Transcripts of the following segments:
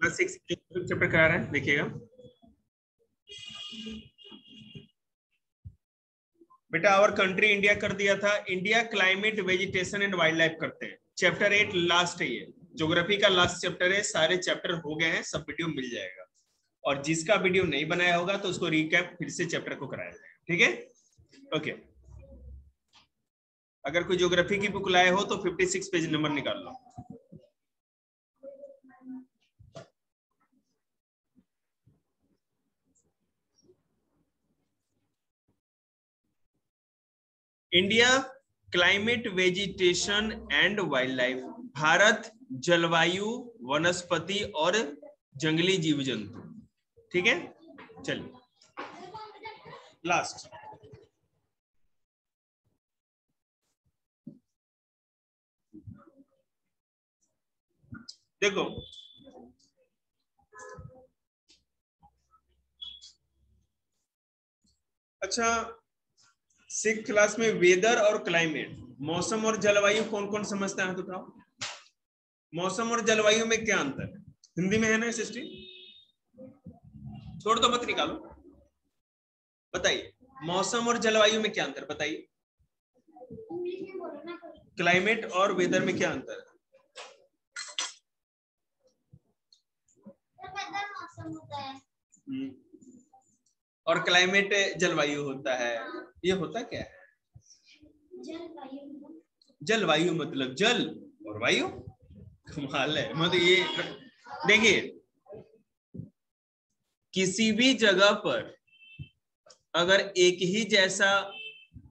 Class six chapter करा रहे हैं, देखिएगा। बेटा और कंट्री इंडिया कर दिया था। India climate vegetation and wildlife करते हैं। चैप्टर एट लास्ट है ये। ज्योग्राफी का लास्ट चैप्टर है। सारे चैप्टर हो गए हैं, सब वीडियो मिल जाएगा। और जिसका वीडियो नहीं बनाया होगा तो उसको रिकैप फिर से चैप्टर को कराया जाएगा। ठीक है? ओके अगर कोई ज्योग्राफी की बुक लाए हो तो 56 पेज नंबर निकाल लो। India climate vegetation and wildlife Bharat जलवायु, वनस्पति और जंगली जीव जंतु ठीक है? चलिए लास्ट देखो। अच्छा सिक्स क्लास में वेदर और क्लाइमेट मौसम और जलवायु कौन कौन समझता है तो बताओ। मौसम और जलवायु में क्या अंतर है? हिंदी में है ना सिस्टी छोड़ दो मत निकालो। बताइए मौसम और जलवायु में क्या अंतर बताइए। क्लाइमेट और वेदर में क्या अंतर है। हम्म। और क्लाइमेट जलवायु होता है। ये होता क्या है? जलवायु मतलब जल और वायु? कमाल है। मतलब ये देखिए किसी भी जगह पर अगर एक ही जैसा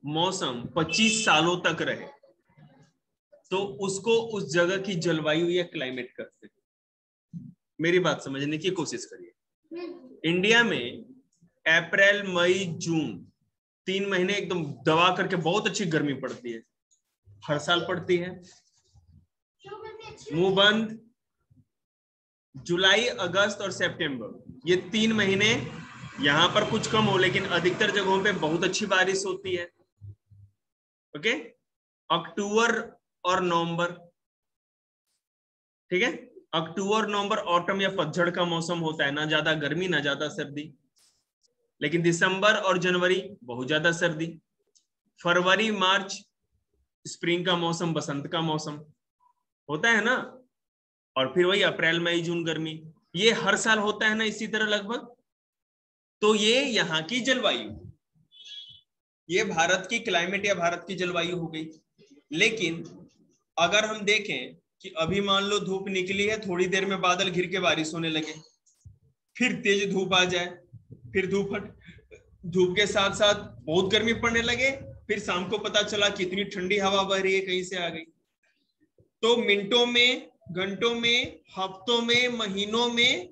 मौसम 25 सालों तक रहे तो उसको उस जगह की जलवायु या क्लाइमेट करते मेरी बात समझने की कोशिश करिए। इंडिया में अप्रैल, मई, जून, तीन महीने एकदम दबा करके बहुत अच्छी गर्मी पड़ती है। हर साल पड़ती है। मुँह बंद, जुलाई, अगस्त और सितंबर, ये तीन महीने यहाँ पर कुछ कम हो, लेकिन अधिकतर जगहों पे बहुत अच्छी बारिश होती है। ओके? अक्टूबर और नवंबर, ठीक है? अक्टूबर, नवंबर, ऑटम या पतझड़ का मौसम होता है, ना ज़्यादा गर्मी, ना ज़्यादा सर्दी। लेकिन दिसंबर और जनवरी, बहुत ज़्यादा सर्दी। फरवरी, मार्च, स्प्रिंग का मौसम, बसंत का मौसम। होता है ना? और फिर वही अप्रैल, मई, जून, गर्मी। ये हर साल होता है ना इसी तरह लगभग? तो ये यहाँ की जलवायु। ये भारत की क्लाइमेट या भारत की जलवायु हो गई। लेकिन अगर हम देखें कि अभी मान लो धूप निकली है, थोड़ी देर में बादल घिर के बारिश होने लगे। फिर तेज धूप आ जाए। फिर धूप हट, धूप के साथ साथ बहुत गर्मी पड़ने लगे, फिर शाम को पता चला कि इतनी ठंडी हवा बह रही है, कहीं से आ गई। तो मिनटों में, घंटों में, हफ्तों में, महीनों में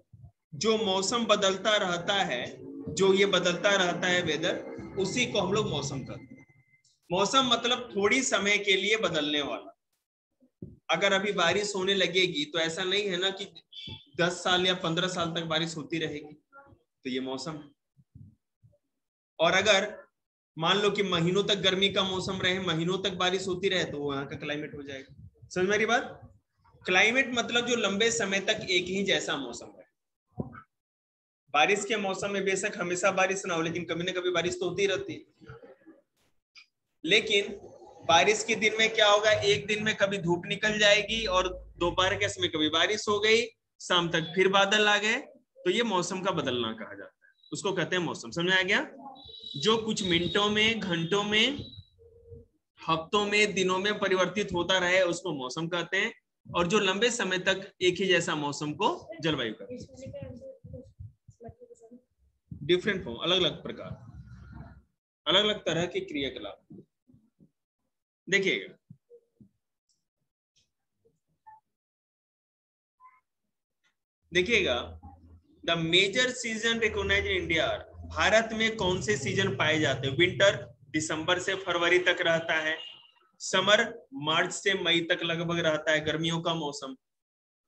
जो मौसम बदलता रहता है, जो ये बदलता रहता है वेदर उसी को हम लोग मौसम कहते हैं। मौसम मतलब थोड़ी समय के लिए बदलने वाला। अगर अभी बारिश होने लगेगी तो ऐसा नहीं है ना कि दस साल या पंद्रह साल तक बारिश होती रहेगी। तो ये मौसम। और अगर मान लो कि महीनों तक गर्मी का मौसम रहे, महीनों तक बारिश होती रहे तो वहाँ का क्लाइमेट हो जाएगा। समझ मेरी बात? क्लाइमेट मतलब जो लंबे समय तक एक ही जैसा मौसम है बारिश के मौसम में बेशक हमेशा बारिश ना हो, लेकिन कभी ना कभी बारिश तो होती रहती लेकिन बारिश के दिन में क्या होगा? एक दिन में कभी धूप निकल जाएगी और दोपहर के समय कभी बारिश हो गई, शाम तक फिर बादल आ गए तो ये मौसम का बदलना कहा जाता है। उसको कहते हैं मौसम। समझ आ गया? जो कुछ मिनटों में, घंटों में, हफ्तों में, दिनों में परिवर्तित होता रहे, उसको मौसम कहते हैं। और जो लंबे समय तक एक ही जैसा मौसम को जलवायु कहते हैं। डिफरेंट फॉर्म अलग अलग प्रकार। अलग अलग तरह के क्रियाकलाप। देखिएगा देखिएगा the major season recognise in India Bharat में कौन से सीज़न पाए जाते हैं? विंटर दिसंबर से फरवरी तक रहता है। समर मार्च से मई तक लगभग रहता है, गर्मियों का मौसम।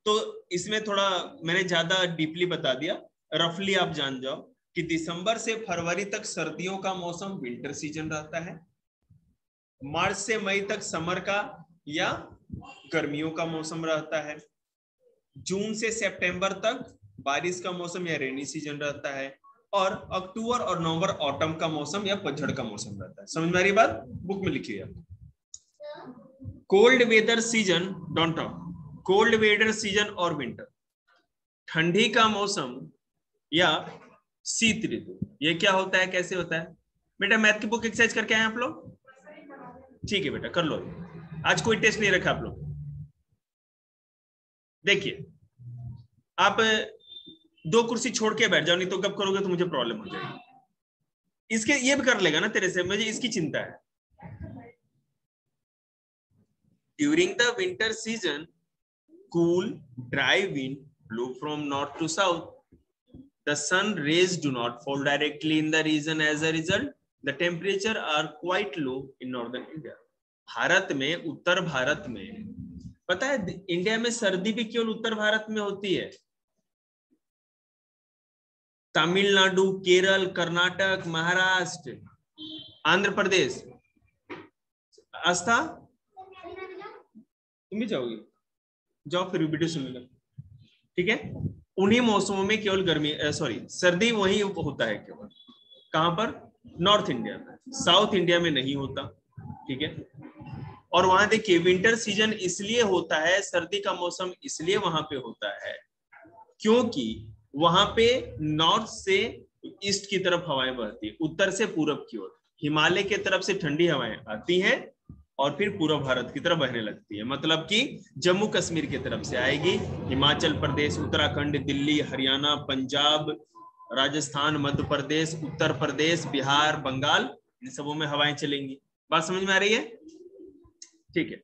तो इसमें थोड़ा मैंने ज़्यादा डीपली बता दिया। रफली आप जान जाओ कि दिसंबर से फरवरी तक सर्दियों का मौसम विंटर सीज़न रहता है। मार्च से मई तक समर का या गर्मियों का मौसम रहता है। जून से सितंबर तक बारिश का मौसम या रेनी सीज़न रहता है, और अक्टूबर और नवंबर ऑटम का मौसम या पतझड़ का मौसम रहता है। समझ में आ रही बात? बुक में लिखिए cold weather season don't talk cold weather season और विंटर ठंडी का मौसम या शीत ऋतु। ये क्या होता है, कैसे होता है? बेटा मैथ की बुक एक्सरसाइज करके आए आप लोग? ठीक है बेटा, कर लो। आज कोई टेस्ट नहीं रखा आप लोग। देखिए, आप दो कुर्सी छोड़ के बैठ जाओ, नहीं तो कब करोगे तो मुझे प्रॉब्लम हो जाएगी। इसके, ये भी कर लेगा ना तेरे से, मुझे इसकी चिंता है। During the winter season cool dry wind blow from north to south the sun rays do not fall directly in the region. As a result, the temperature are quite low in northern india. Bharat में, उत्तर भारत में, पता है, India में सर्दी भी केवल उत्तर भारत में होती है। तमिलनाडु केरल कर्नाटक महाराष्ट्र आंध्र प्रदेश आस्था तुम भी जाओगी? जाओ फिर वीडियो सुनेगा ठीक है? उन्हीं मौसमों में केवल गर्मी सॉरी सर्दी वही होता है केवल। कहाँ पर? नॉर्थ इंडिया में। साउथ इंडिया में नहीं होता। ठीक है? और वहाँ देखिए विंटर सीज़न इसलिए होता है, सर्दी का मौसम इसलिए वहाँ पे होता है, क्योंकि वहाँ पे नॉर्थ से ईस्ट की तरफ़ हवाएँ बहती है, उत्तर से पूरब की ओर। हिमालय के तरफ़ से ठंडी हवाएँ आती हैं और फिर पूर्व भारत की तरफ़ बहने लगती है। मतलब कि जम्मू कश्मीर की तरफ़ से आएगी, हिमाचल प्रदेश, उत्तराखंड, दिल्ली, हरियाणा, पंजाब, राजस्थान, मध्य प्रदेश, उत्तर प्रदेश, बिहार, बंगाल, इन सबों में हवाएँ चलेंगी। बात समझ में आ रही है? ठीक है।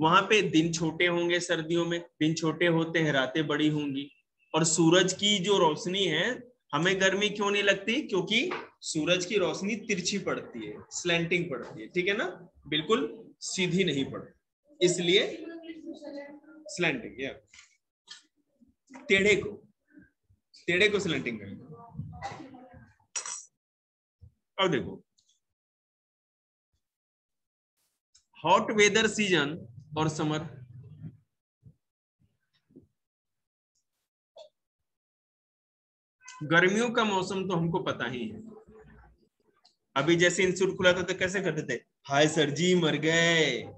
वहाँ पे दिन छोटे होंगे सर्दियों में, दिन छोटे होते हैं, रातें बड़ी होंगी। और सूरज की जो रोशनी है, हमें गर्मी क्यों नहीं लगती? क्योंकि सूरज की रोशनी तिरछी पड़ती है स्लैंटिंग पड़ती है, ठीक है ना? बिल्कुल सीधी नहीं पड़ती, इसलिए स्लैंटिंग या टेढ़े को टेढ़े को स्लैंटिंग करेंगे अब देखो। हॉट वेदर सीज़न और समर गर्मियों का मौसम तो हमको पता ही है। अभी जैसे इंस्टीट्यूट खुला था तो कैसे करते थे? हाय सर जी, मर गए।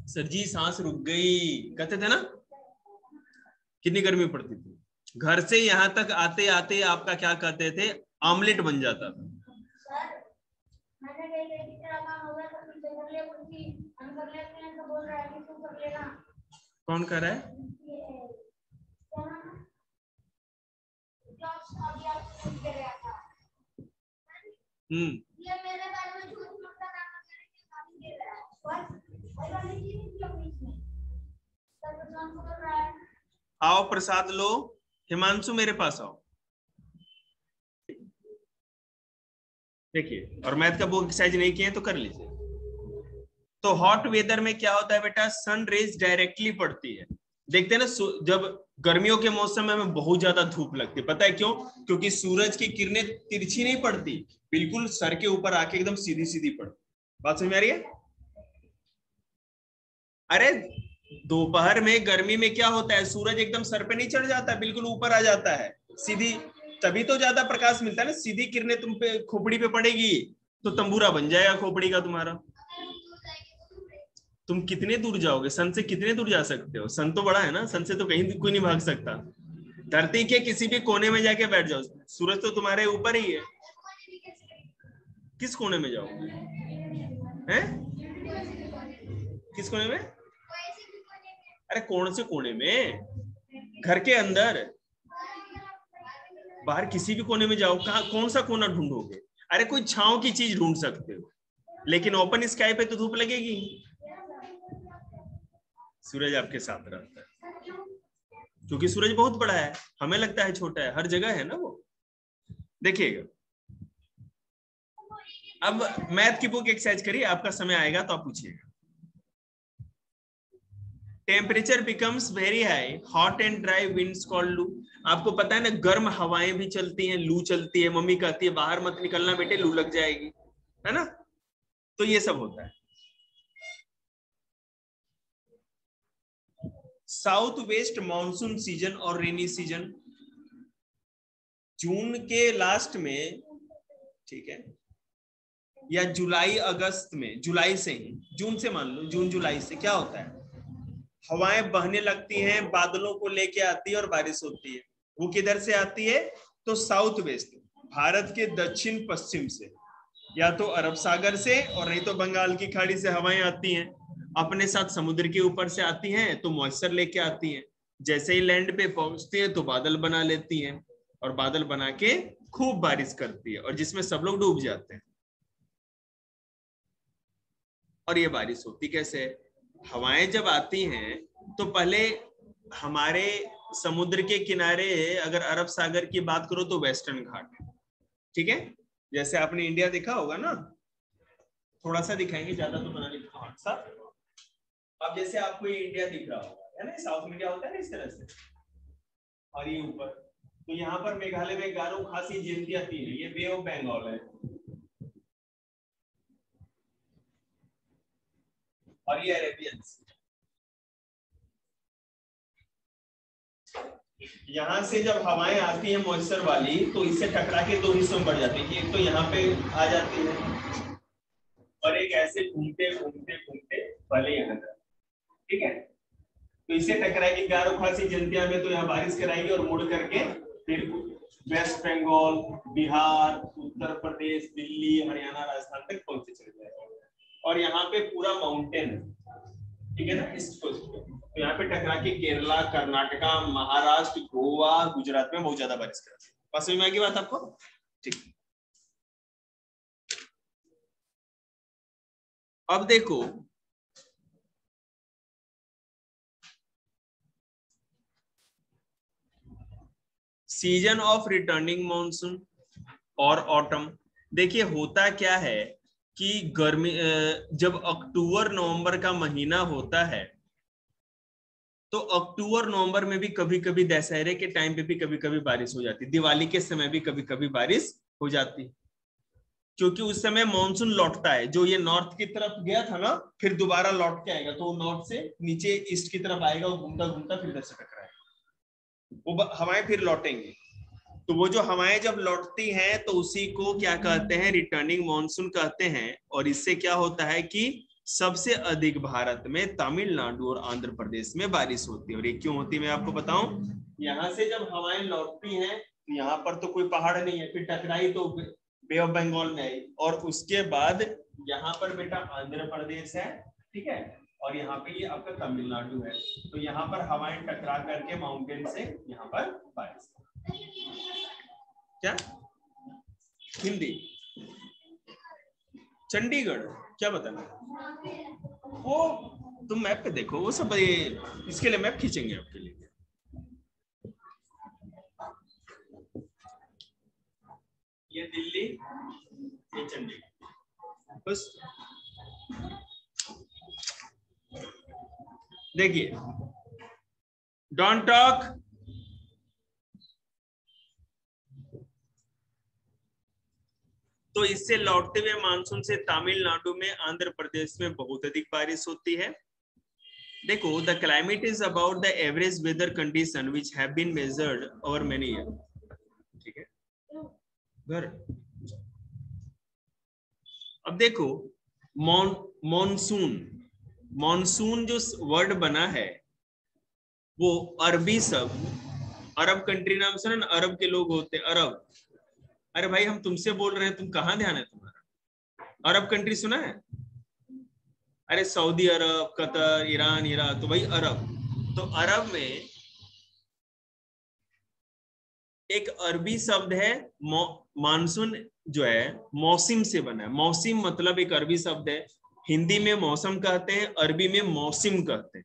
सर जी, सांस रुक गई। कहते थे ना, कितनी गर्मी पड़ती थी। घर से यहाँ तक आते आते आपका क्या कहते थे? आमलेट बन जाता था। कौन कर रहा है? हम्म। आओ प्रसाद लो। हिमांशु मेरे पास आओ। देखिए, और मैथ का बुक एक्सरसाइज नहीं किए तो कर लीजिए। तो हॉट वेदर में क्या होता है बेटा? सन रेज डायरेक्टली पड़ती है। देखते हैं ना जब गर्मियों के मौसम में हमें बहुत ज़्यादा धूप लगती है। पता है क्यों? क्योंकि सूरज की किरणें तिरछी नहीं पड़ती, बिल्कुल सर के ऊपर आके एकदम सीधी सीधी पड़ती बात समझ में आ रही है? अरे, दोपहर में गर्मी में क्या होता है? सूरज एकदम सर पे नहीं चढ़ जाता, बिल्कुल ऊपर आ जाता है। सीधी, तभी तो ज़्यादा प्रकाश मिलता है ना, सीधी किरणें तुम पे, खोपड़ी पे पड़ेगी तो तंबूरा बन जाएगा खोपड़ी का तुम्हारा। तुम कितने दूर जाओगे? सन से कितने दूर जा सकते हो? सन तो बड़ा है ना? सन से तो कहीं कोई नहीं भाग सकता। धरती के किसी भी कोने में जाके बैठ जाओ। सूरज तो तुम्हारे ऊपर ही है। किस कोने में जाओगे? हैं? किस कोने में? अरे कौन से कोने में? घर के अंदर। बाहर किसी भी कोने में जाओ। कहा, कौन सा कोना ढूंढोगे? अरे कोई छाव की चीज़ ढूंढ सकते हो। लेकिन ओपन स्काई पे तो धूप लगेगी। सूरज आपके साथ रहता है। क्योंकि सूरज बहुत बड़ा है, हमें लगता है छोटा है, हर जगह है ना वो? देखिएगा। अब मैथ की बुक एक्सरसाइज करिए, आपका समय आएगा तो आप पूछिएगा। Temperature becomes very high hot and dry winds call loo आपको पता है ना, गर्म हवाएँ भी चलती हैं लू चलती है, मम्मी कहती है, बाहर मत निकलना बेटे लू लग जाएगी। है ना? तो ये सब होता है। साउथ वेस्ट मानसून सीज़न और रेनी सीज़न, जून के लास्ट में, ठीक है, या जुलाई, अगस्त में, जुलाई से ही, जून से मान लो, जून, जुलाई से, क्या होता है? हवाएँ बहने लगती हैं, बादलों को लेके आती है और बारिश होती है। वो किधर से आती है? तो साउथ वेस्ट, भारत के दक्षिण पश्चिम से, या तो अरब सागर से, और नहीं तो बंगाल की खाड़ी से हवाएँ आती हैं। अपने साथ समुद्र के ऊपर से आती हैं तो मॉइस्चर लेके आती हैं। जैसे ही लैंड पे पहुँचती है तो बादल बना लेती हैं और बादल बना के खूब बारिश करती है और जिसमें सब लोग डूब जाते हैं। और ये बारिश होती कैसे हवाएँ जब आती हैं तो पहले हमारे समुद्र के किनारे, अगर अरब सागर की बात करो तो वेस्टर्न घाट है। ठीक है? जैसे आपने इंडिया देखा होगा ना? थोड़ा सा दिखाएँगे, ज़्यादा तो बना लिखा अब जैसे आपको ये इंडिया दिख रहा होगा, है ना? साउथ इंडिया होता है ना इस तरह से? और ये ऊपर। तो यहाँ पर मेघालय में गारो खासी जिंतिया तीन है। ये बे ऑफ़ बंगाल है। और ये अरेबियन यहाँ से जब हवाएँ आती हैं मॉइस्चर वाली तो इससे टकरा के दो हिस्सों में बढ़ जाती है। एक तो यहाँ पे आ जाती है। और एक ऐसे घूमते घूमते घूमते, पहले यहाँ ठीक है? तो इसे टकराएगी गारो खासी जनतिया में तो यहाँ बारिश कराएगी और मुड़ करके फिर वेस्ट बंगाल, बिहार, उत्तर प्रदेश, दिल्ली, हरियाणा, राजस्थान तक पहुँचे चले जाएगा। और यहाँ पे पूरा माउंटेन ठीक है ना? ईस्ट कोस्ट पे। तो यहाँ पे टकरा के केरला, कर्नाटका, महाराष्ट्र, गोवा, गुजरात में बहुत ज़्यादा बारिश कराती है। बस में आगे बात आपको? ठीक। अब देखो सीज़न ऑफ़ रिटर्निंग मॉनसून और ऑटम देखिए, होता क्या है कि गर्मी जब अक्टूबर, नवंबर का महीना होता है तो अक्टूबर, नवंबर में भी कभी कभी दशहरे के टाइम पे भी कभी कभी बारिश हो जाती दिवाली के समय भी कभी कभी बारिश हो जाती क्योंकि उस समय मानसून लौटता है। जो ये नॉर्थ की तरफ़ गया था ना, फिर दोबारा लौट के आएगा। तो नॉर्थ से नीचे ईस्ट की तरफ़ आएगा और घूमता घूमता फिर इधर से टकराएगा वो हवाएँ फिर लौटेंगे। तो वो जो हवाएँ जब लौटती हैं तो उसी को क्या कहते हैं? रिटर्निंग मानसून कहते हैं। और इससे क्या होता है कि सबसे अधिक भारत में तमिलनाडु और आंध्र प्रदेश में बारिश होती है। और ये क्यों होती है मैं आपको बताऊँ? यहाँ से जब हवाएँ लौटती हैं तो यहाँ पर तो कोई पहाड़ नहीं है, फिर टकराई तो बे ऑफ़ बंगाल में आई। और उसके बाद यहाँ पर बेटा आंध्र प्रदेश है, ठीक है? और यहाँ पे ये आपका तमिलनाडु है। तो यहाँ पर हवाएँ टकरा करके माउंटेन से यहाँ पर बारिश। क्या? हिंदी। चंडीगढ़। क्या बताना? वो तुम मैप पे देखो, वो सब ये इसके लिए मैप खींचेंगे आपके लिए। ये दिल्ली, ये चंडीगढ़। बस। देखिए डोंट टॉक तो इससे लौटते हुए मानसून से तमिलनाडु में आंध्र प्रदेश में बहुत अधिक बारिश होती है। देखो the climate is about the average weather condition which have been measured over many year ठीक है? घर। अब देखो मॉनसून मॉनसून जो वर्ड बना है, वो अरबी शब्द, अरब कंट्री नाम सुना अरब के लोग होते अरब। अरे भाई, हम तुमसे बोल रहे हैं, तुम कहाँ ध्यान है तुम्हारा? अरब कंट्री सुना है? अरे Saudi Arab, Qatar, Iran, Iraq तो भाई अरब। तो अरब में एक अरबी शब्द है मानसून जो है, मौसम से बना है। मौसम मतलब एक अरबी शब्द है हिंदी में मौसम कहते हैं, अरबी में मौसम कहते हैं।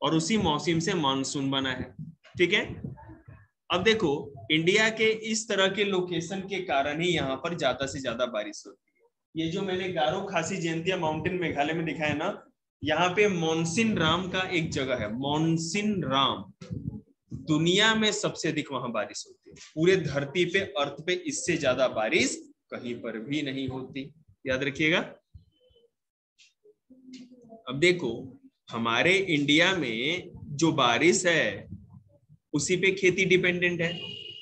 और उसी मौसम से मानसून बना है। ठीक है? अब देखो, इंडिया के इस तरह के लोकेशन के कारण ही यहाँ पर ज़्यादा से ज़्यादा बारिश होती है। ये जो मैंने गारो खासी जयंतिया माउंटेन मेघालय में दिखाया ना, यहाँ पे मोनसिन राम का एक जगह है। मोनसिन राम। दुनिया में सबसे अधिक वहाँ बारिश होती है। पूरे धरती पे, अर्थ पे इससे ज़्यादा बारिश कहीं पर भी नहीं होती। याद रखिएगा। अब देखो, हमारे इंडिया में जो बारिश है, उसी पे खेती डिपेंडेंट है।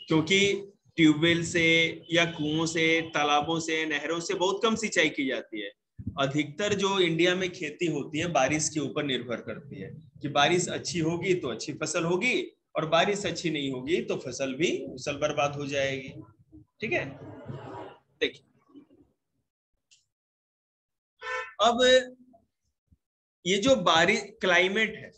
क्योंकि ट्यूबवेल से या कुओं से, तालाबों से, नहरों से बहुत कम सिंचाई की जाती है। अधिकतर जो इंडिया में खेती होती है, बारिश के ऊपर निर्भर करती है कि बारिश अच्छी होगी तो अच्छी फ़सल होगी और बारिश अच्छी नहीं होगी तो फ़सल भी फ़सल बर्बाद हो जाएगी। ठीक है? देखिए। अब ये जो बारिश क्लाइमेट है,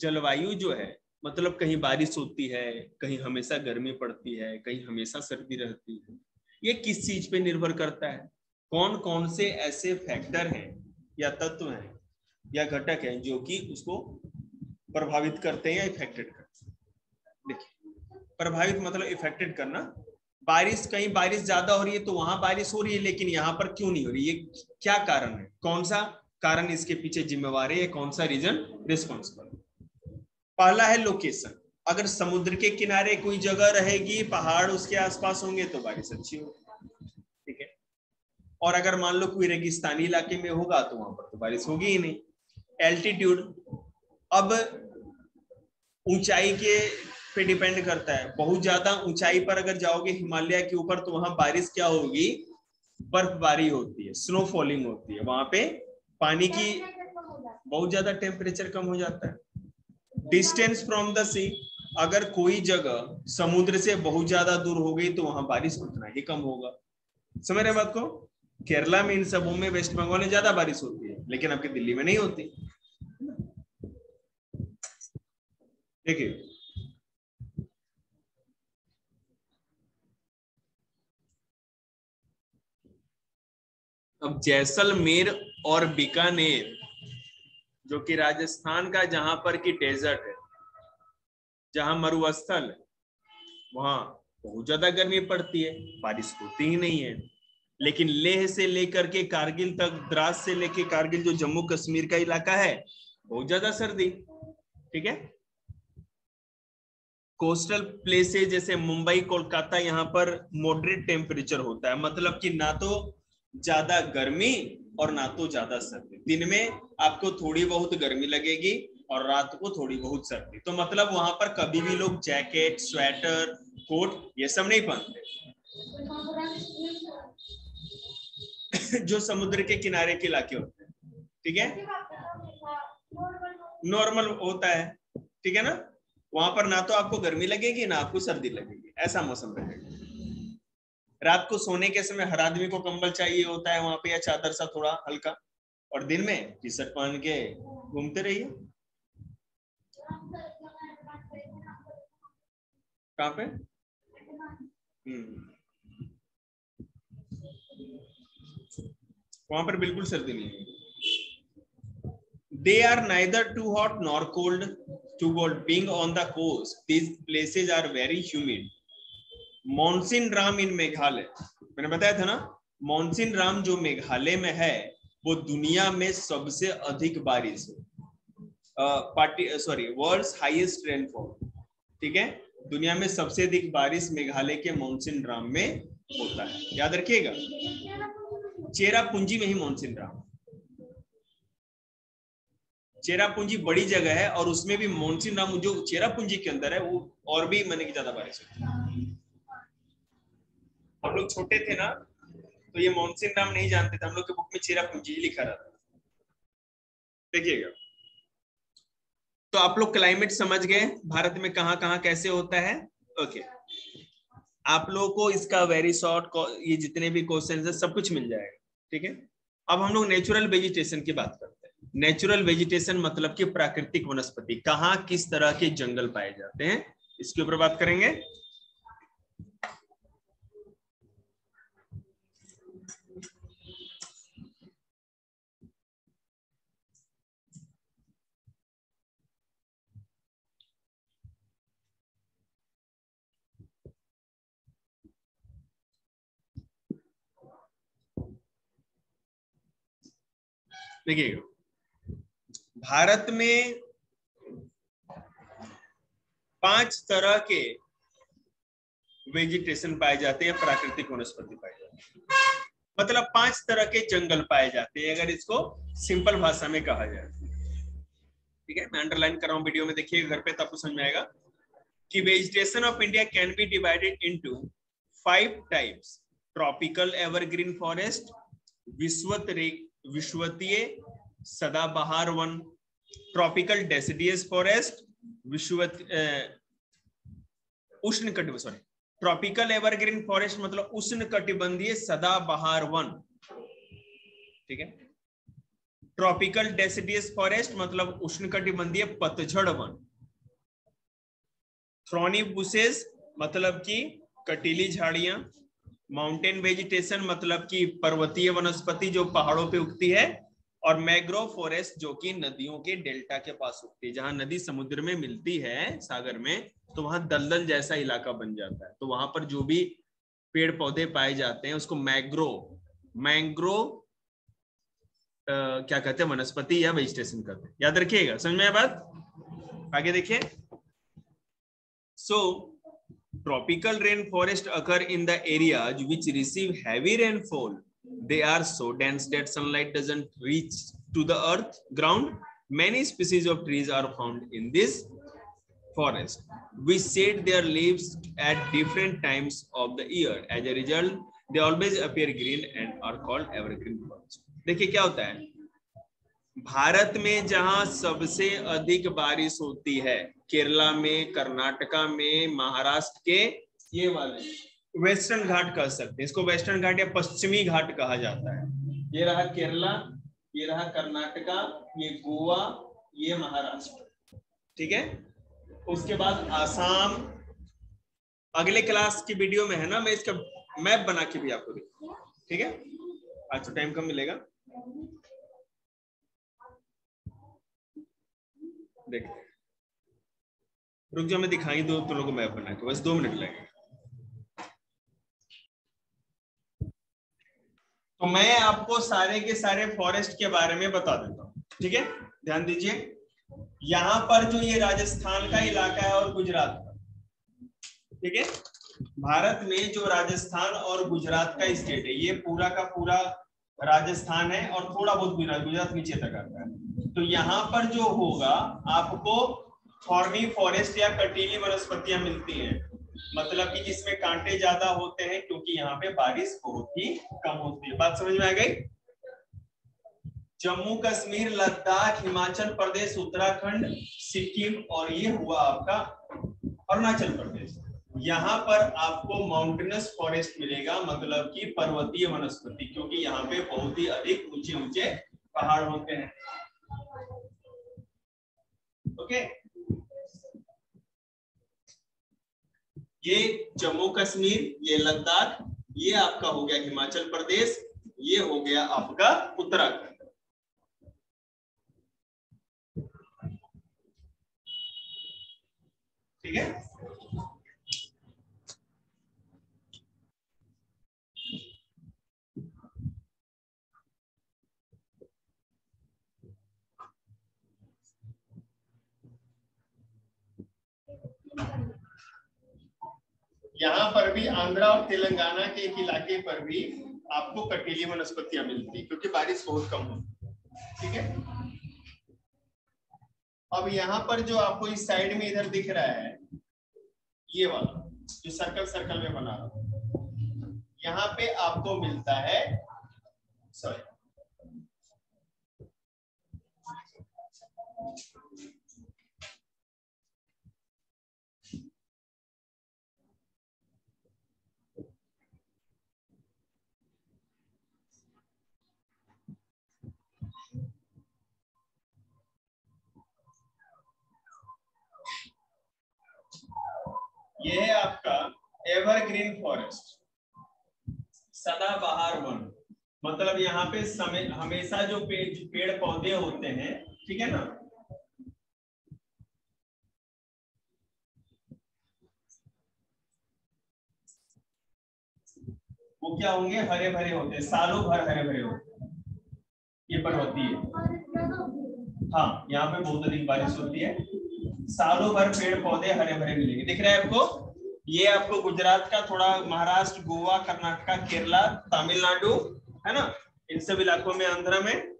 जलवायु जो है मतलब कहीं बारिश होती है, कहीं हमेशा गर्मी पड़ती है, कहीं हमेशा सर्दी रहती है, ये किस चीज़ पे निर्भर करता है? कौन कौन से ऐसे फैक्टर हैं या तत्व हैं या घटक हैं जो कि उसको प्रभावित करते हैं या इफेक्टेड करते हैं? देखिए, प्रभावित मतलब इफेक्टेड करना, बारिश, कहीं बारिश ज़्यादा हो रही है तो वहाँ बारिश हो रही है, लेकिन यहाँ पर क्यों नहीं हो रही? है क्या कारण है? कौन सा कारण इसके पीछे जिम्मेवार है, कौन सा रीजन रिस्पॉन्सिबल पहला है लोकेशन अगर समुद्र के किनारे कोई जगह रहेगी, पहाड़ उसके आसपास होंगे तो बारिश अच्छी होगी। ठीक है? और अगर मान लो कोई रेगिस्तानी इलाके में होगा तो वहाँ पर तो बारिश होगी ही नहीं। एल्टीट्यूड अब ऊंचाई के पे डिपेंड करता है। बहुत ज़्यादा ऊंचाई पर अगर जाओगे हिमालय के ऊपर तो वहाँ बारिश क्या होगी? बर्फबारी होती है स्नो फॉलिंग होती है वहाँ पे। पानी की बहुत ज़्यादा टेम्परेचर कम हो जाता है। डिस्टेंस फ्रॉम द सी अगर कोई जगह समुद्र से बहुत ज़्यादा दूर हो गई तो वहाँ बारिश उतना ही कम होगा। समझ रहे बात को? केरला में इन सबों में वेस्ट बंगाल में ज़्यादा बारिश होती है, लेकिन आपके दिल्ली में नहीं होती। देखिए। अब जैसलमेर और बीकानेर, जो कि राजस्थान का जहाँ पर की डेजर्ट है, जहाँ मरुस्थल है, वहाँ बहुत ज़्यादा गर्मी पड़ती है, बारिश होती ही नहीं है। लेकिन लेह से लेकर के कारगिल तक, द्रास से लेकर कारगिल जो जम्मू कश्मीर का इलाका है, बहुत ज़्यादा सर्दी, ठीक है? कोस्टल प्लेसेस जैसे मुंबई, कोलकाता, यहाँ पर मॉडरेट टेम्परेचर होता है मतलब कि ना तो ज़्यादा गर्मी और ना तो ज़्यादा सर्दी। दिन में आपको थोड़ी बहुत गर्मी लगेगी और रात को थोड़ी बहुत सर्दी। तो मतलब वहाँ पर कभी भी लोग जैकेट, स्वेटर, कोट, ये सब नहीं पहनते। जो समुद्र के किनारे के इलाके होते हैं। ठीक है? नॉर्मल होता है। ठीक है ना? वहाँ पर ना तो आपको गर्मी लगेगी, ना आपको सर्दी लगेगी। ऐसा मौसम रहेगा। रात को सोने के समय हर आदमी को कंबल चाहिए होता है वहाँ पे या चादर सा थोड़ा हल्का। और दिन में टी शर्ट पहन के घूमते रहिए। कहाँ पे? हम्म। वहाँ पर बिल्कुल सर्दी नहीं है। They are neither too hot nor cold too cold being on the coast these places are very humid Mawsynram in Meghalaya. मैंने बताया था ना मॉनसिन राम जो मेघालय में है, वो दुनिया में सबसे अधिक बारिश party sorry world highest rainfall ठीक है? दुनिया में सबसे अधिक बारिश मेघालय के मानसिन राम में होता है। याद रखिएगा। चेरा पूंजी में ही मानसिन राम चेरापूंजी बड़ी जगह है और उसमें भी मानसिन राम जो चेरापूंजी के अंदर है, वो और भी, मैंने की ज़्यादा बारिश होती है। हम लोग छोटे थे ना तो ये मानसिन राम नहीं जानते थे, हम लोग के बुक में चेरा पूंजी लिखा रहता देखिएगा। तो आप लोग क्लाइमेट समझ गए, भारत में कहाँ कहाँ कैसे होता है? ओके आप लोगों को इसका वेरी शॉर्ट ये जितने भी क्वेश्चन है, सब कुछ मिल जाएगा, ठीक है? अब हम लोग नेचुरल वेजिटेशन की बात करते हैं। नेचुरल वेजिटेशन मतलब कि प्राकृतिक वनस्पति, कहाँ किस तरह के जंगल पाए जाते हैं, इसके ऊपर बात करेंगे। देखिएगा भारत में पाँच तरह के वेजिटेशन पाए जाते हैं प्राकृतिक वनस्पति पाए जाते हैं। मतलब पाँच तरह के जंगल पाए जाते हैं, अगर इसको सिंपल भाषा में कहा जाए। ठीक है, मैं अंडरलाइन कर रहा हूँ वीडियो में, देखिए, घर पे तब समझ में आएगा कि vegetation of India can be divided into five types tropical evergreen forest विश्वत विश्वतीय सदाबहार वन, ट्रॉपिकल डेसिडियस फॉरेस्ट, विश्वत उष्ण कटिबंध सॉरी ट्रॉपिकल एवरग्रीन फॉरेस्ट मतलब उष्ण कटिबंधीय सदाबहार वन। ठीक है? ट्रॉपिकल डेसिडियस फॉरेस्ट मतलब उष्ण कटिबंधीय पतझड़ वन। थ्रोनी बुसेस मतलब कि कटीली झाड़ियाँ माउंटेन वेजिटेशन मतलब कि पर्वतीय वनस्पति जो पहाड़ों पे उगती है और मैग्रोव फॉरेस्ट जो कि नदियों के डेल्टा के पास उगती है। जहाँ नदी समुद्र में मिलती है सागर में तो वहाँ दलदल जैसा इलाका बन जाता है। तो वहाँ पर जो भी पेड़ पौधे पाए जाते हैं, उसको मैग्रो मैंग्रो क्या कहते हैं, वनस्पति या वेजिटेशन कहते हैं। याद रखिएगा, समझ में बात? आगे देखिए। सो tropical rainforest occur in the areas which receive heavy rainfall they are so dense that sunlight doesn't reach to the earth ground many species of trees are found in this forest which shed their leaves at different times of the year as a result they always appear green and are called evergreen forest देखिए क्या होता है भारत में जहाँ सबसे अधिक बारिश होती है, केरला में, कर्नाटका में, महाराष्ट्र के, ये वाले, वेस्टर्न घाट कह सकते हैं। इसको वेस्टर्न घाट या पश्चिमी घाट कहा जाता है। ये रहा केरला, ये रहा कर्नाटका, ये गोवा, ये महाराष्ट्र। ठीक है? उसके बाद आसाम। अगले क्लास की वीडियो में है ना, मैं इसका मैप बना के भी आपको देखूँगा ठीक है? आज तो टाइम कम मिलेगा। देखते रुक जाओ, मैं दिखाई दो तुम लोग को मैप बना के बस दो मिनट लगेगा। तो मैं आपको सारे के सारे फॉरेस्ट के बारे में बता देता हूँ। ठीक है? ध्यान दीजिए। यहाँ पर जो ये राजस्थान का इलाका है और गुजरात का। ठीक है? भारत में जो राजस्थान और गुजरात का स्टेट है, ये पूरा का पूरा राजस्थान है और थोड़ा बहुत गुजरात गुजरात नीचे तक आता है। तो यहाँ पर जो होगा, आपको थॉर्नी फॉरेस्ट या कटीली वनस्पतियाँ मिलती हैं। मतलब कि जिसमें कांटे ज़्यादा होते हैं, क्योंकि यहाँ पे बारिश बहुत ही कम होती है। बात समझ में आ गई? जम्मू कश्मीर, लद्दाख, हिमाचल प्रदेश, उत्तराखंड, सिक्किम, और ये हुआ आपका अरुणाचल प्रदेश। यहाँ पर आपको माउंटेनस फॉरेस्ट मिलेगा मतलब कि पर्वतीय वनस्पति, क्योंकि यहाँ पे बहुत ही अधिक ऊँचे ऊँचे पहाड़ होते हैं। ओके? ये जम्मू कश्मीर, ये लद्दाख, ये आपका हो गया हिमाचल प्रदेश, ये हो गया आपका उत्तराखंड। ठीक है? यहाँ पर भी आंध्रा और तेलंगाना के एक इलाके पर भी आपको कटीली वनस्पतियाँ मिलती क्योंकि बारिश बहुत कम होती ठीक है? अब यहाँ पर जो आपको इस साइड में इधर दिख रहा है, ये वाला, जो सर्कल सर्कल में बना रहा यहाँ पे आपको मिलता है सॉरी ये है आपका एवरग्रीन फॉरेस्ट सदाबहार वन। मतलब यहाँ पे समय, हमेशा जो पेड़ पेड़ पौधे होते हैं, ठीक है ना? वो क्या होंगे? हरे भरे होते हैं। सालों भर हरे भरे होते हैं। ये पर्वतीय हाँ यहाँ पे बहुत अधिक बारिश होती है। सालों भर पेड़ पौधे हरे भरे मिलेंगे। दिख रहा है आपको? ये आपको गुजरात का थोड़ा महाराष्ट्र, गोवा, कर्नाटका, केरला, तमिलनाडु, है ना? इन सब इलाकों में, आंध्र में।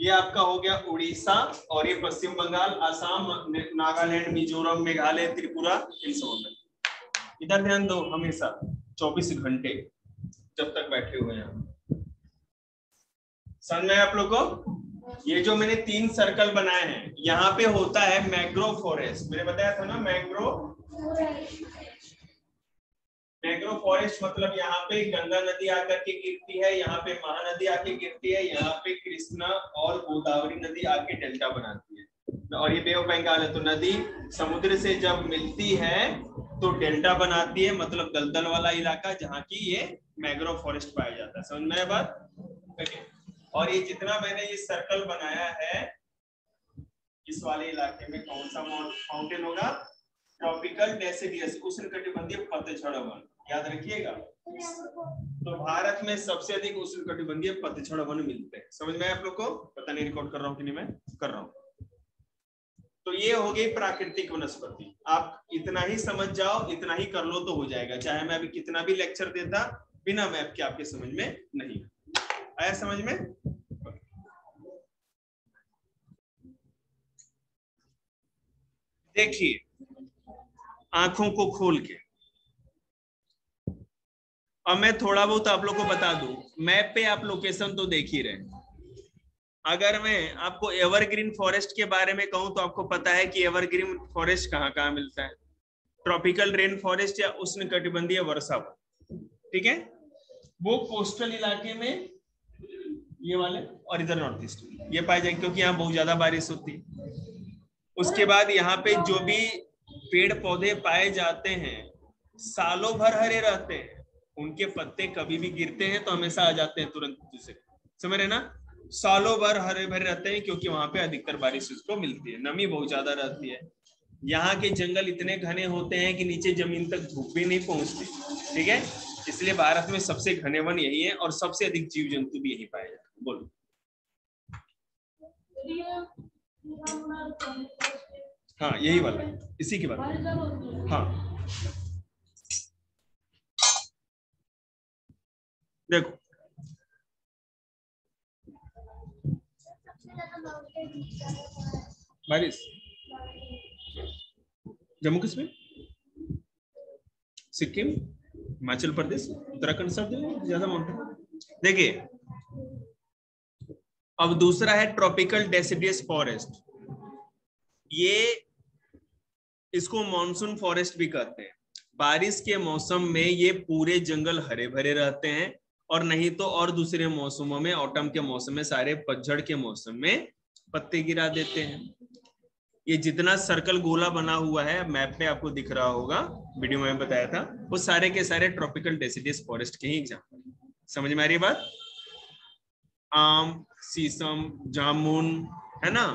ये आपका हो गया उड़ीसा और ये पश्चिम बंगाल, आसाम नागालैंड, मिजोरम, मेघालय, त्रिपुरा, इन सब में। इधर ध्यान दो हमेशा 24 घंटे जब तक बैठे हुए हैं समझ में आप लोग को? ये जो मैंने तीन सर्कल बनाए हैं, यहाँ पे होता है मैग्रो फॉरेस्ट मैंने बताया था ना मैग्रो मैग्रो फॉरेस्ट मतलब यहाँ पे गंगा नदी आकर के गिरती है, यहाँ पे महानदी आके गिरती है, यहाँ पे कृष्णा और गोदावरी नदी आके डेल्टा बनाती है। और ये बे ऑफ़ बंगाल है तो नदी समुद्र से जब मिलती है तो डेल्टा बनाती है मतलब दलदल वाला इलाका जहाँ की ये मैग्रो फॉरेस्ट पाया जाता है। समझ में बात? और ये जितना मैंने ये सर्कल बनाया है, इस वाले इलाके में कौन सा माउंटेन होगा? ट्रॉपिकल डेसिडियस उष्णकटिबंधीय पतझड़ वन। याद रखिएगा। तो भारत में सबसे अधिक उष्णकटिबंधीय पतझड़ वन मिलते हैं। समझ में आप लोग को? पता नहीं रिकॉर्ड कर रहा हूँ कि नहीं मैं? कर रहा हूँ। तो ये हो गई प्राकृतिक वनस्पति। आप इतना ही समझ जाओ, इतना ही कर लो तो हो जाएगा। चाहे मैं अभी कितना भी लेक्चर देता, बिना मैप के आपके समझ में नहीं आया समझ में? देखिए, आँखों को खोल के। अब मैं थोड़ा बहुत आप लोग को बता दूँ, मैप पे आप लोकेशन तो देख ही रहे अगर मैं आपको एवरग्रीन फॉरेस्ट के बारे में कहूँ तो आपको पता है कि एवरग्रीन फॉरेस्ट कहाँ कहाँ मिलता है। ट्रॉपिकल रेन फॉरेस्ट या उष्ण कटिबंधीय वर्षा ठीक है? वो कोस्टल इलाके में, ये वाले, और इधर नॉर्थ ईस्ट। ये पाए जाएँगे, क्योंकि यहाँ बहुत ज़्यादा बारिश होती है। उसके बाद यहाँ पे जो भी पेड़ पौधे पाए जाते हैं, सालों भर हरे रहते हैं, उनके पत्ते कभी भी गिरते हैं तो हमेशा आ जाते हैं तुरंत दूसरे समझ रहे ना? सालों भर हरे भरे रहते हैं क्योंकि वहाँ पे अधिकतर बारिश उसको मिलती है, नमी बहुत ज़्यादा रहती है। यहाँ के जंगल इतने घने होते हैं कि नीचे ज़मीन तक धूप भी नहीं पहुँचती, ठीक है? इसलिए भारत में सबसे घने वन यही है और सबसे अधिक जीव जंतु भी यही पाए जाते हैं। बोलो। हाँ यही वाला इसी की बात हाँ। देखो। बारिश जम्मू कश्मीर। सिक्किम। हिमाचल प्रदेश। उत्तराखंड सब ज़्यादा माउंटेन देखिए, अब दूसरा है ट्रॉपिकल डेसिडियस फॉरेस्ट ये इसको मॉनसून फॉरेस्ट भी कहते हैं। बारिश के मौसम में ये पूरे जंगल हरे भरे रहते हैं और नहीं तो और दूसरे मौसमों में ऑटम के मौसम में, सारे पतझड़ के मौसम में पत्ते गिरा देते हैं। ये जितना सर्कल गोला बना हुआ है मैप में आपको दिख रहा होगा वीडियो में बताया था, वो सारे के सारे ट्रॉपिकल डेसिडियस फॉरेस्ट के ही एग्ज़ाम्पल समझ में आ रही बात? आम, शीशम, जामुन, है ना?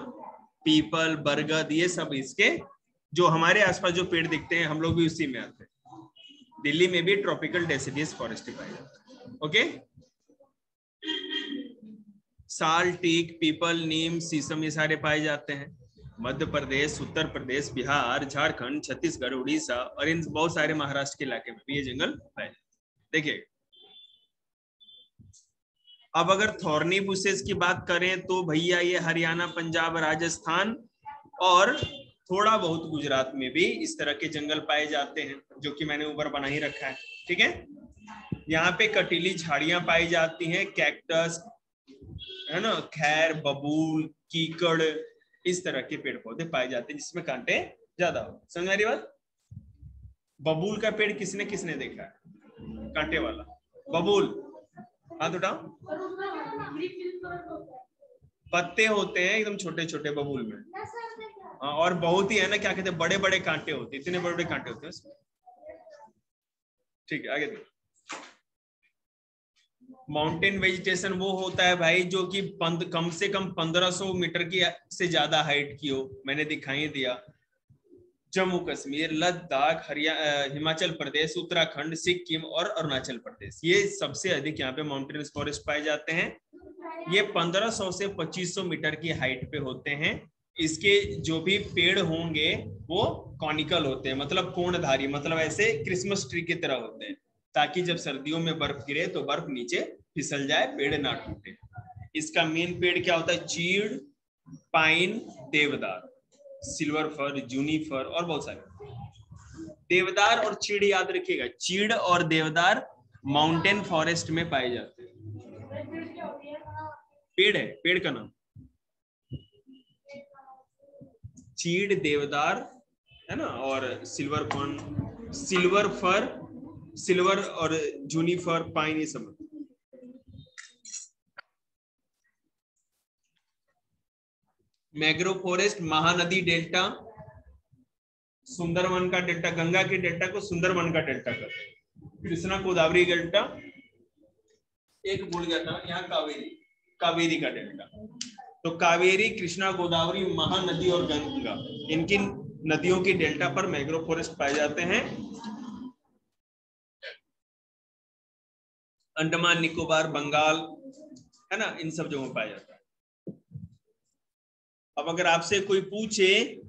पीपल, बरगद, ये सब इसके जो हमारे आसपास जो पेड़ दिखते हैं, हम लोग भी उसी में आते हैं। दिल्ली में भी ट्रॉपिकल डेसिडियस फॉरेस्ट पाए जाते ओके साल, टीक, पीपल, नीम, शीशम, ये सारे पाए जाते हैं। मध्य प्रदेश, उत्तर प्रदेश, बिहार, झारखंड, छत्तीसगढ़, उड़ीसा और इन बहुत सारे महाराष्ट्र के इलाके में भी ये जंगल पाए जाते हैं। देखिए अब अगर थॉर्नी बुसेस की बात करें तो भैया ये हरियाणा, पंजाब, राजस्थान और थोड़ा बहुत गुजरात में भी इस तरह के जंगल पाए जाते हैं, जो कि मैंने ऊपर बना ही रखा है, ठीक है? यहाँ पे कटीली झाड़ियाँ पाई जाती हैं, कैक्टस, है ना? खैर, बबूल, कीकड़, इस तरह के पेड़ पौधे पाए जाते हैं, जिसमें कांटे ज़्यादा हो। समझ रही बात? बबूल का पेड़ किसने किसने देखा है? कांटे वाला। बबूल। हाथ उठाओ। पत्ते होते हैं एकदम छोटे छोटे बबूल में। हाँ और बहुत ही है ना, क्या कहते हैं बड़े बड़े कांटे होते इतने बड़े बड़े कांटे होते हैं ठीक है, आगे देखो। माउंटेन वेजिटेशन वो होता है भाई, जो कि कम से कम 1500 मीटर की से ज़्यादा हाइट की हो। मैंने दिखाई दिया। जम्मू कश्मीर, लद्दाख हरियाणा हिमाचल प्रदेश, उत्तराखंड, सिक्किम और अरुणाचल प्रदेश। ये सबसे अधिक यहाँ पे माउंटेनस फॉरेस्ट पाए जाते हैं। ये 1500 से 2500 मीटर की हाइट पे होते हैं। इसके जो भी पेड़ होंगे, वो कॉनिकल होते हैं मतलब कोणधारी मतलब ऐसे क्रिसमस ट्री की तरह होते हैं। ताकि जब सर्दियों में बर्फ़ गिरे तो बर्फ़ नीचे फिसल जाए, पेड़ ना टूटे। इसका मेन पेड़ क्या होता है? चीड़ पाइन देवदार। सिल्वर फर, जूनी फर और बहुत सारे। देवदार और चीड़ याद रखिएगा। चीड़ और देवदार माउंटेन फॉरेस्ट में पाए जाते हैं। पेड़ है, पेड़ का नाम। चीड़, देवदार, है ना? और silver fun silver fir, silver और जूनीफर पाइन, ये सब। Mangrove forest Mahanadi delta, Sundarvan का डेल्टा, गंगा के डेल्टा को सुंदरवन का डेल्टा करते हैं कृष्णा गोदावरी डेल्टा, एक भूल गया था, यहाँ कावेरी कावेरी का डेल्टा। तो कावेरी, कृष्णा गोदावरी, महानदी और गंगा, इनकी नदियों के डेल्टा पर मैग्रो फॉरेस्ट पाए जाते हैं। अंडमान, निकोबार, बंगाल, है ना, इन सब जगहों पाया जाता है। अब अगर आपसे कोई पूछे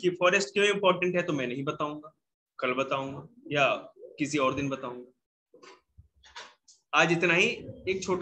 कि फॉरेस्ट क्यों इंपॉर्टेंट है तो मैं नहीं बताऊँगा। कल बताऊँगा या किसी और दिन बताऊँगा। आज इतना ही। एक छोटा